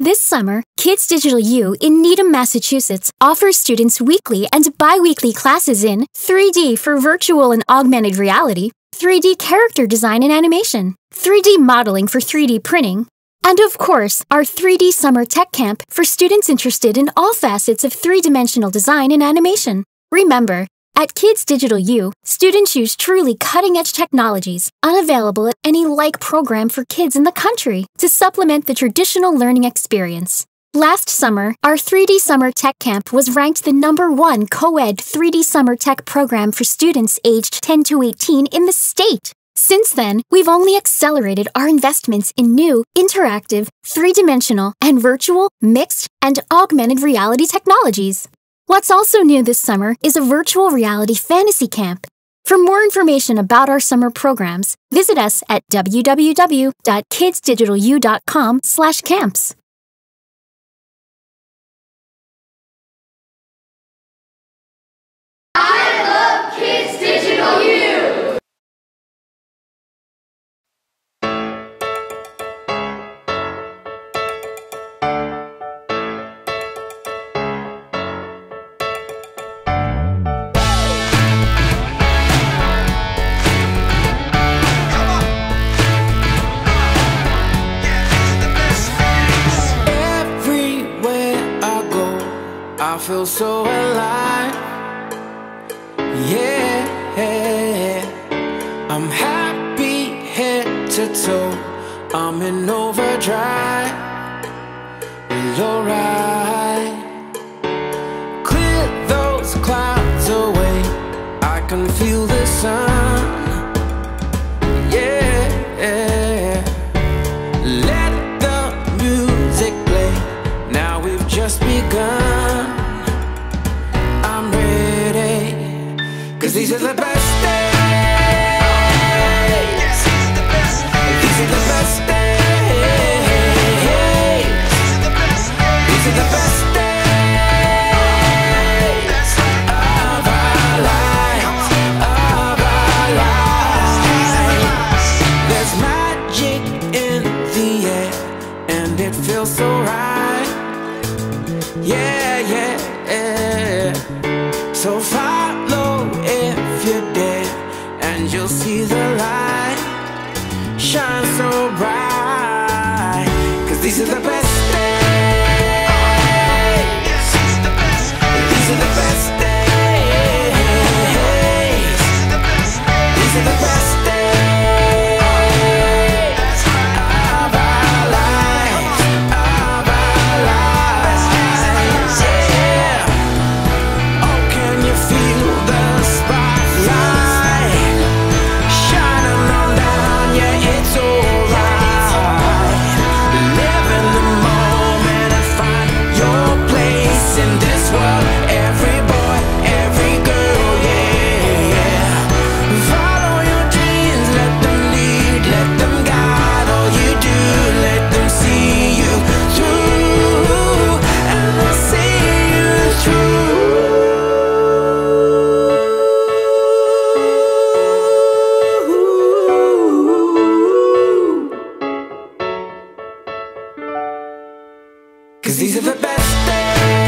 This summer, Kids Digital U in Needham, Massachusetts offers students weekly and bi weekly classes in 3D for virtual and augmented reality, 3D character design and animation, 3D modeling for 3D printing, and of course, our 3D Summer Tech Camp for students interested in all facets of three dimensional design and animation. Remember, at Kids Digital U, students use truly cutting edge technologies, unavailable at any like program for kids in the country, to supplement the traditional learning experience. Last summer, our 3D Summer Tech Camp was ranked the number one co ed 3D Summer Tech program for students aged 10 to 18 in the state. Since then, we've only accelerated our investments in new, interactive, three dimensional, and virtual, mixed, and augmented reality technologies. What's also new this summer is a virtual reality fantasy camp. For more information about our summer programs, visit us at www.kidsdigitalu.com/camps. feel so alive. Yeah, I'm happy head to toe. I'm in overdrive. We'll alright. Clear those clouds away. I can feel Cause these are the best days. These are the best days. These are the best days of our lives. Of our lives. There's magic in the air, and it feels so right. Yeah, yeah, yeah. So dare, you'll see the light shine so bright. Cause these are the best Cause these are the best days.